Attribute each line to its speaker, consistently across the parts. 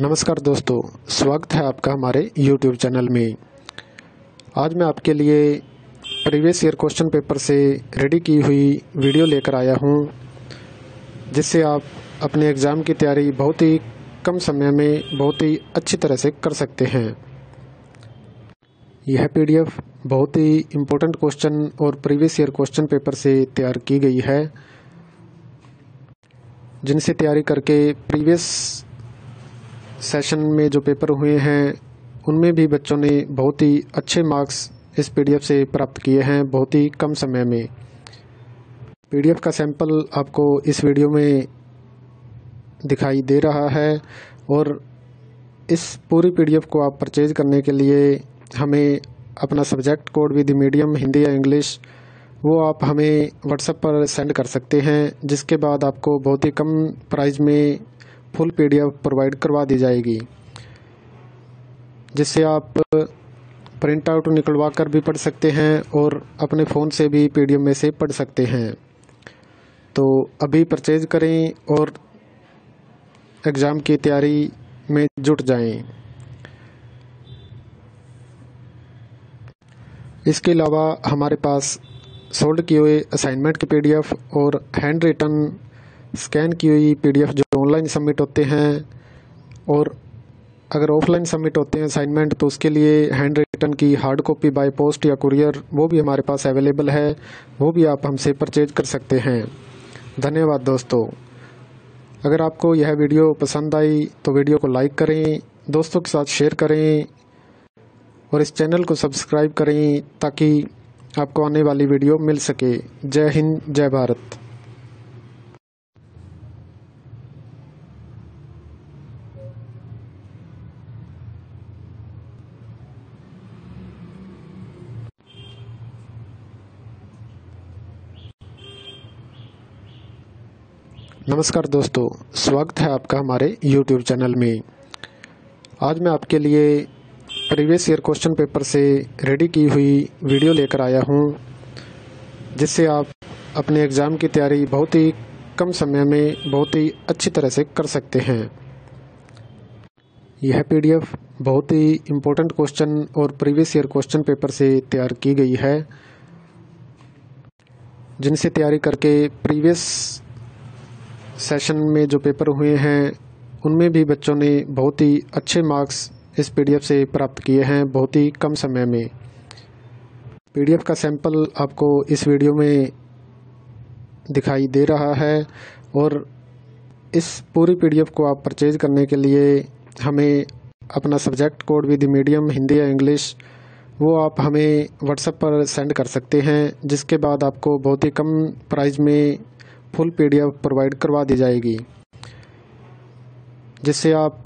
Speaker 1: नमस्कार दोस्तों, स्वागत है आपका हमारे YouTube चैनल में। आज मैं आपके लिए प्रीवियस ईयर क्वेश्चन पेपर से रेडी की हुई वीडियो लेकर आया हूँ, जिससे आप अपने एग्ज़ाम की तैयारी बहुत ही कम समय में बहुत ही अच्छी तरह से कर सकते हैं। यह पीडीएफ बहुत ही इम्पोर्टेंट क्वेश्चन और प्रीवियस ईयर क्वेश्चन पेपर से तैयार की गई है, जिनसे तैयारी करके प्रीवियस सेशन में जो पेपर हुए हैं, उनमें भी बच्चों ने बहुत ही अच्छे मार्क्स इस पीडीएफ से प्राप्त किए हैं बहुत ही कम समय में। पीडीएफ का सैंपल आपको इस वीडियो में दिखाई दे रहा है और इस पूरी पीडीएफ को आप परचेज करने के लिए हमें अपना subject code with medium Hindi या इंग्लिश वो आप हमें व्हाट्सएप पर सेंड कर सकते हैं, जिसके बाद आपको बहुत ही कम प्राइस में फुल पीडीएफ प्रोवाइड करवा दी जाएगी, जिससे आप प्रिंट आउट निकलवा कर भी पढ़ सकते हैं और अपने फ़ोन से भी पीडीएफ में से पढ़ सकते हैं तो अभी परचेज करें और एग्ज़ाम की तैयारी में जुट जाएँ। इसके अलावा हमारे पास सोल्ड किए हुए असाइनमेंट की पीडीएफ और हैंड रिटन स्कैन की हुई पीडीएफ जो ऑनलाइन सबमिट होते हैं और अगर ऑफलाइन सबमिट होते हैं असाइनमेंट तो उसके लिए हैंड रिटन की हार्ड कॉपी बाय पोस्ट या कुरियर, वो भी हमारे पास अवेलेबल है, वो भी आप हमसे परचेज कर सकते हैं। धन्यवाद दोस्तों। अगर आपको यह वीडियो पसंद आई तो वीडियो को लाइक करें, दोस्तों के साथ शेयर करें, और इस चैनल को सब्सक्राइब करें, ताकि आपको आने वाली वीडियो मिल सके। जय हिंद, जय भारत। नमस्कार दोस्तों, स्वागत है आपका हमारे YouTube चैनल में। आज मैं आपके लिए प्रीवियस ईयर क्वेश्चन पेपर से रेडी की हुई वीडियो लेकर आया हूँ, जिससे आप अपने एग्ज़ाम की तैयारी बहुत ही कम समय में बहुत ही अच्छी तरह से कर सकते हैं। यह पीडीएफ बहुत ही इम्पोर्टेंट क्वेश्चन और प्रीवियस ईयर क्वेश्चन पेपर से तैयार की गई है, जिनसे तैयारी करके प्रीवियस सेशन में जो पेपर हुए हैं, उनमें भी बच्चों ने बहुत ही अच्छे मार्क्स इस पीडीएफ से प्राप्त किए हैं बहुत ही कम समय में। पीडीएफ का सैंपल आपको इस वीडियो में दिखाई दे रहा है और इस पूरी पीडीएफ को आप परचेज करने के लिए हमें अपना subject code with medium Hindi या इंग्लिश वो आप हमें व्हाट्सएप पर सेंड कर सकते हैं, जिसके बाद आपको बहुत ही कम प्राइस में फुल पीडीएफ प्रोवाइड करवा दी जाएगी, जिससे आप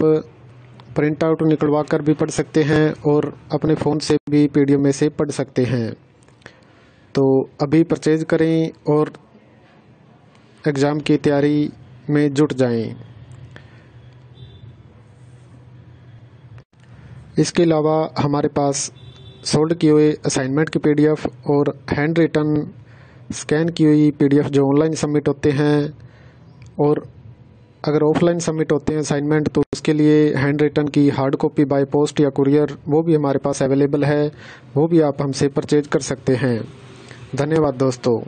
Speaker 1: प्रिंट आउट निकलवा कर भी पढ़ सकते हैं और अपने फ़ोन से भी पीडीएफ में से पढ़ सकते हैं तो अभी परचेज करें और एग्ज़ाम की तैयारी में जुट जाएँ। इसके अलावा हमारे पास सोल्ड किए हुए असाइनमेंट की पीडीएफ और हैंड रिटन स्कैन की हुई पीडीएफ जो ऑनलाइन सबमिट होते हैं और अगर ऑफलाइन सबमिट होते हैं असाइनमेंट तो उसके लिए हैंड रिटन की हार्ड कॉपी बाय पोस्ट या कुरियर वो भी हमारे पास अवेलेबल है। वो भी आप हमसे परचेज कर सकते हैं। धन्यवाद दोस्तों।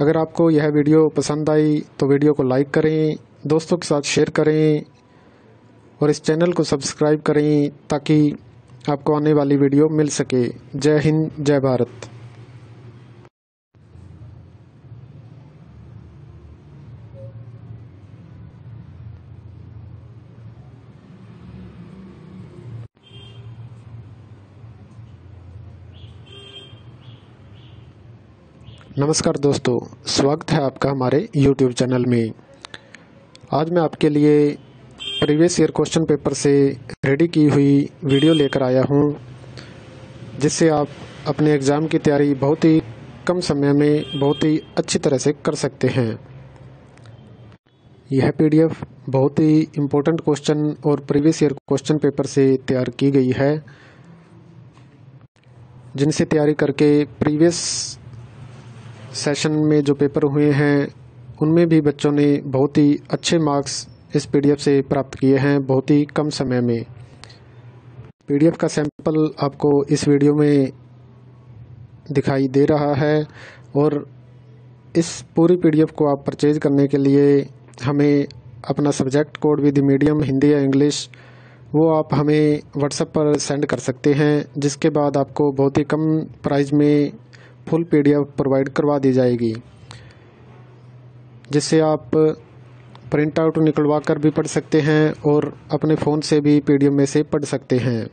Speaker 1: अगर आपको यह वीडियो पसंद आई तो वीडियो को लाइक करें, दोस्तों के साथ शेयर करें, और इस चैनल को सब्सक्राइब करें, ताकि आपको आने वाली वीडियो मिल सके। जय हिंद, जय भारत। नमस्कार दोस्तों, स्वागत है आपका हमारे YouTube चैनल में। आज मैं आपके लिए प्रीवियस ईयर क्वेश्चन पेपर से रेडी की हुई वीडियो लेकर आया हूँ, जिससे आप अपने एग्ज़ाम की तैयारी बहुत ही कम समय में बहुत ही अच्छी तरह से कर सकते हैं। यह पीडीएफ बहुत ही इम्पोर्टेंट क्वेश्चन और प्रीवियस ईयर क्वेश्चन पेपर से तैयार की गई है, जिनसे तैयारी करके प्रीवियस सेशन में जो पेपर हुए हैं, उनमें भी बच्चों ने बहुत ही अच्छे मार्क्स इस पीडीएफ से प्राप्त किए हैं बहुत ही कम समय में। पीडीएफ का सैंपल आपको इस वीडियो में दिखाई दे रहा है और इस पूरी पीडीएफ को आप परचेज करने के लिए हमें अपना subject code with medium Hindi या इंग्लिश वो आप हमें व्हाट्सएप पर सेंड कर सकते हैं, जिसके बाद आपको बहुत ही कम प्राइस में फुल पीडीएफ प्रोवाइड करवा दी जाएगी, जिससे आप प्रिंट आउट निकलवा कर भी पढ़ सकते हैं और अपने फ़ोन से भी पीडीएफ में से पढ़ सकते हैं।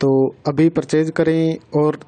Speaker 1: तो अभी परचेज करें और